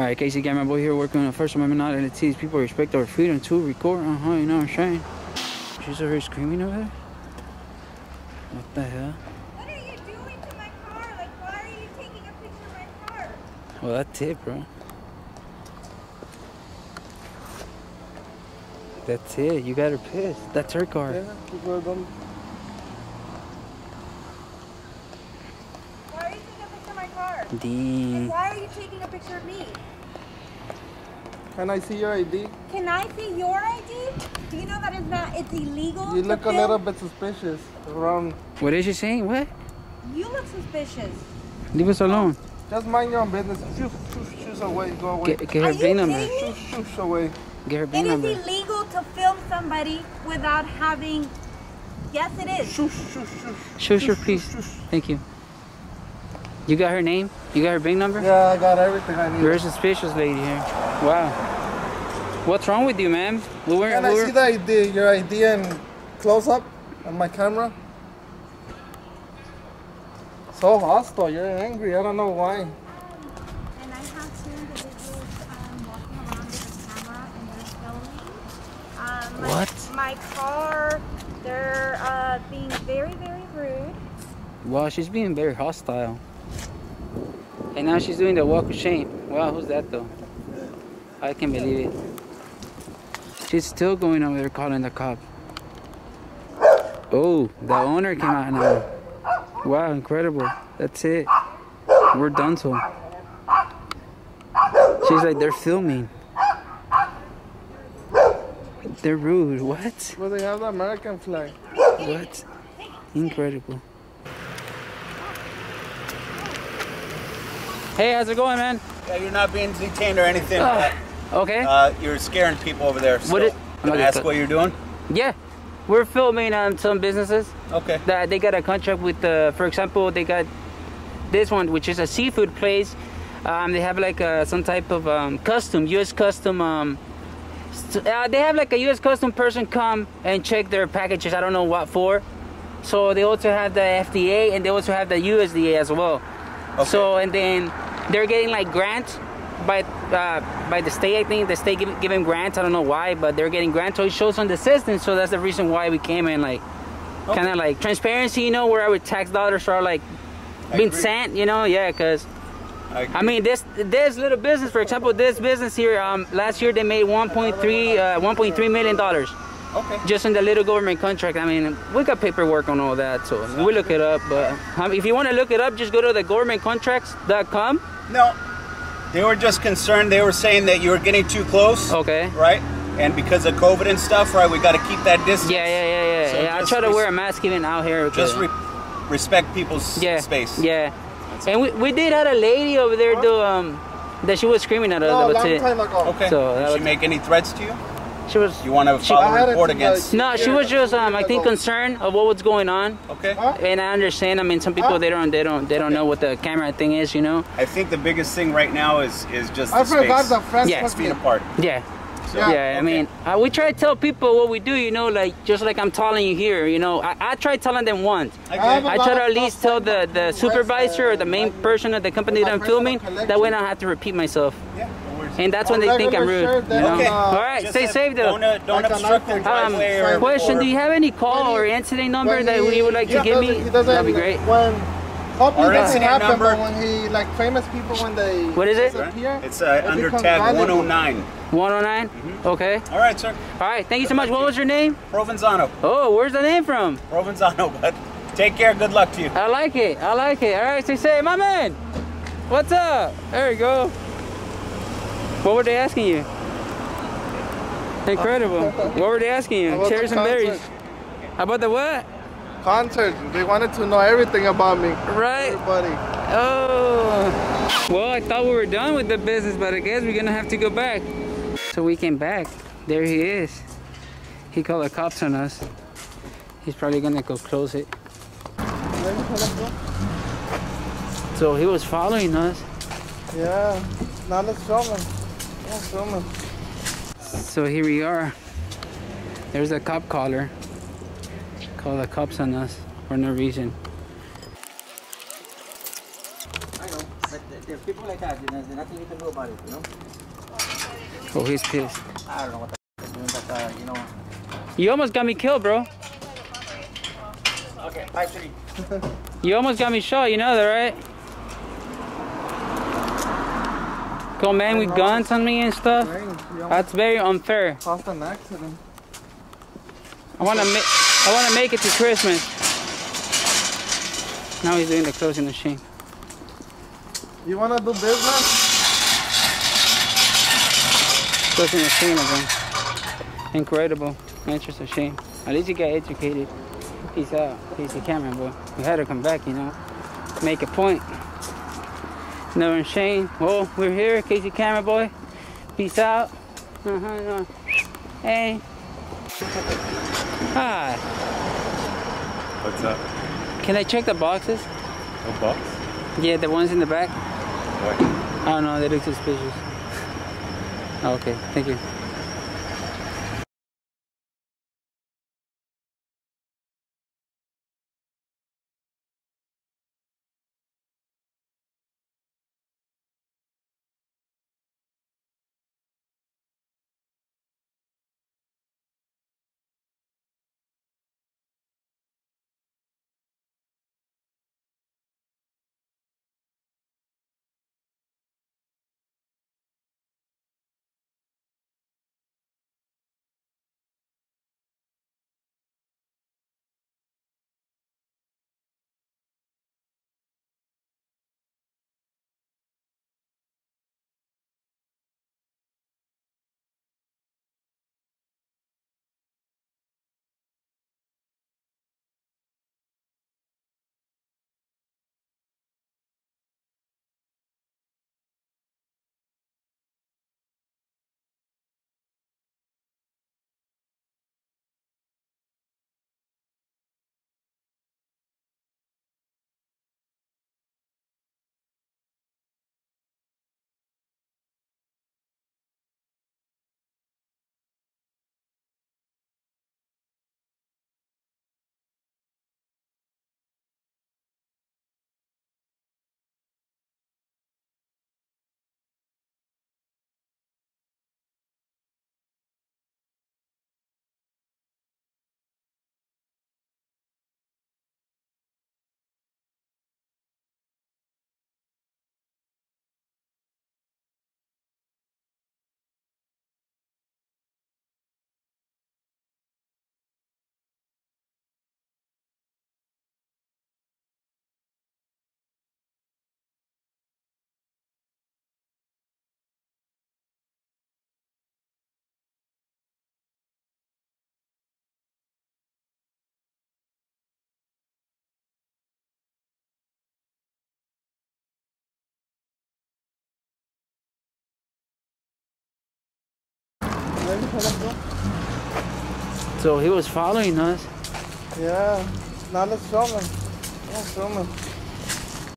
All right, KC got my boy here working on the First Amendment not let these people respect our freedom to record. Uh huh. You know what I'm saying? She's over here screaming over there. What the hell? What are you doing to my car? Like, why are you taking a picture of my car? Well, that's it, bro. That's it. You got her pissed. That's her car. Yeah, people don't. Why are you taking a picture of my car? And Dang. why are you taking a picture of me? Can I see your ID? Can I see your ID? Do you know that it's not, it's illegal You to look a little bit suspicious around. What is she saying? What? You look suspicious. Leave us alone. Just mind your own business. Shoo, shoo, shoo away. Go away. Get, get Are her you VIN number. kidding me? Shoo, shoo away. Get her It VIN is number. illegal to film somebody without having. Yes, it is. Shoo, shoo, shoo. Sure, sure, please. Thank you. You got her name? You got her VIN number? Yeah, I got everything I need. You're a suspicious lady here. Wow. What's wrong with you, ma'am? We were, Can we I see the ID, your ID in close up on my camera? So hostile. You're angry. I don't know why. And I have two individuals um, walking around with a camera and they're filming. Um, my, What? My car, they're uh, being very, very rude. Wow, she's being very hostile. And now she's doing the walk of shame. Wow, who's that though? I can't believe it. She's still going over there calling the cop. Oh, the owner came out now. Wow, incredible. That's it. We're done so. She's like, they're filming. They're rude. What? Well, they have the American flag. What? Incredible. Hey, how's it going, man? Yeah, you're not being detained or anything. Ah, okay. Uh, you're scaring people over there. So What it- Can I ask what you're doing? yeah, we're filming um, some businesses Okay. that they got a contract with. Uh, for example, they got this one, which is a seafood place. Um, they have like uh some type of um, custom, U.S. custom. Um, uh, they have like a U.S. custom person come and check their packages. I don't know what for. So they also have the FDA and they also have the USDA as well. Okay. So and then they're getting like grants by uh, by the state. I think the state give, give them grants. I don't know why, but they're getting grants. So it shows on the system. So that's the reason why we came in like kind of like transparency. You know, where our tax dollars are like I being agree. sent. You know, yeah, because. I, I mean, this this little business, for example, this business here, um, last year they made 1.3 uh, 1.3 million dollars okay. just in the little government contract. I mean, we got paperwork on all that, so we look it up. But um, if you want to look it up, just go to the governmentcontracts.com. No, they were just concerned. They were saying that you were getting too close, Okay. right? And because of COVID and stuff, right? We got to keep that distance. Yeah, yeah, yeah, yeah. So yeah I try to wear a mask even out here. Just re- respect people's yeah, space. Yeah. And we, we did have a lady over there do um that she was screaming at us. No, a that was long it. time ago. Okay. So, Did she make any threats to you? She was. You want to She- file I a report against? No, she was just um I think concerned of what was going on. Okay. Huh? And I understand. I mean, some people Huh? they don't they don't they don't know what the camera thing is. You know. I think the biggest thing right now is is just I the forgot space. the French Yeah. Six feet fucking- apart. Yeah. Yeah, Yeah, I mean, uh, we try to tell people what we do, you know, like just like I'm telling you here, you know. I, I try telling them once. I I get have it. a I lot try to at least tell the, the supervisor or the main uh, person of the company that I'm filming, collection. that way I don't have to repeat myself. Yeah, no worries. And that's when they think I'm rude. Regular You know? Okay. uh, All right, Just stay safe though. Don't, don't Like obstruct the iPhone. driveway Um, or. Question: or- Do you have any call When or he- incident number when that he- you would like to give me? doesn't- doesn't- That'd be great. When probably Our doesn't happen, number- but when he like famous people when they What is it? disappear, It's uh, under becomes tag valuable. 109. 109. Okay. All right, sir. All right. Thank you so much. What was your name? Provenzano. Oh, where's the name from? Provenzano, but take care. Good luck to you. I like it. I like it. All right. Say, say, my man. What's up? There you go. What were they asking you? Incredible. What were they asking you? Cherries and berries. How About the what? Concert. They wanted to know everything about me. Right. Everybody. Oh. Well, I thought we were done with the business, but I guess we're gonna have to go back. So we came back. There he is. He called the cops on us. He's probably gonna go close it. So he was following us. Yeah. Now let's film So here we are. There's a cop caller. Call the cops on us for no reason. I know, but th- there's people like that, there's nothing you can do about it, you know? Oh, he's pissed. I don't know what the f- they're doing, but, uh, you know. You almost got me killed, bro. Okay, bye, three. You almost got me shot, you know that, right? Go man with guns on me and stuff. You That's very unfair. caused an accident. I wanna make I wanna make it to Christmas. Now he's doing the closing machine. You wanna do business? Closing machine again. Incredible. Interesting machine. At least you got educated. Peace out. Peace the camera boy. We had to come back, you know. Make a point. No and Shane. Well, we're here, KC Camera Boy. Peace out. Uh-huh. uh. Hey. Hi. What's up? Can I check the boxes? No box? Yeah, the ones in the back. What? I don't know, they look suspicious. Okay, thank you. So he was following us. Yeah. Now let's film him. On, film him.